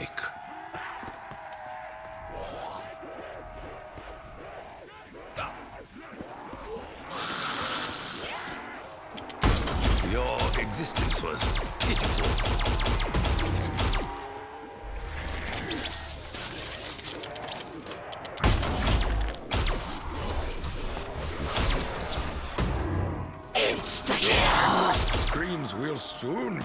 Your existence was pitiful. Screams will soon be